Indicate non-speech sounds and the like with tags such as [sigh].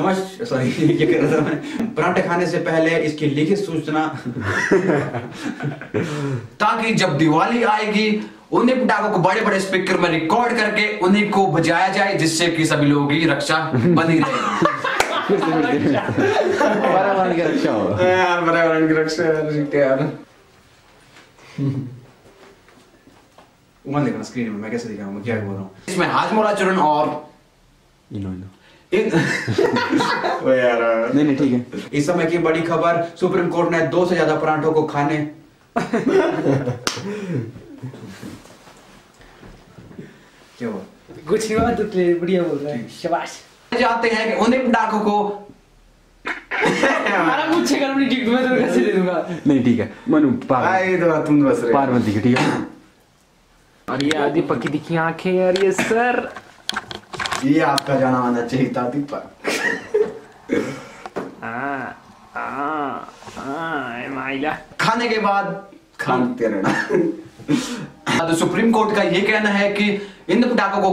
Sorry [laughs] ये कह रहा था मैं। पराठे खाने से पहले इसकी लिखित सूचना। [laughs] ताकि जब दिवाली आएगी उन्हीं पटाखों को बड़े बड़े स्पीकर में रिकॉर्ड करके उन्हीं को बजाया जाए जिससे कि सभी लोगों की रक्षा बनी रहे। पर्यावरण की रक्षा हो यार पर्यावरण की रक्षा यार यार वहाँ देखना स्क्रीन में मैं कैसे दिखाऊँगा क्या बोल रहा हूँ? इसमें हाजमोला चूर्ण और इनो इनो [laughs] यार। नहीं नहीं ठीक है। इस समय की बड़ी खबर सुप्रीम कोर्ट ने दो से ज़्यादा पराठों को खाने। क्या? हुआ कुछ नहीं हुआ तो बढ़िया बोल रहा है। शाबाश। जाते हैं कि उन्हीं पटाखों को हमारा पूछे कर अपनी टिकट में तो कैसे दे दूँगा? नहीं ठीक है। मनु पार आई तो तुम बस रहे पार्वती की ठीक है? और ये आदि पकी दिखी आँखें और ये सर। ये आपका जाना आना चाहिए था दीपक खाने के बाद खाते रहना तो सुप्रीम कोर्ट का ये कहना है कि इन पटाखों को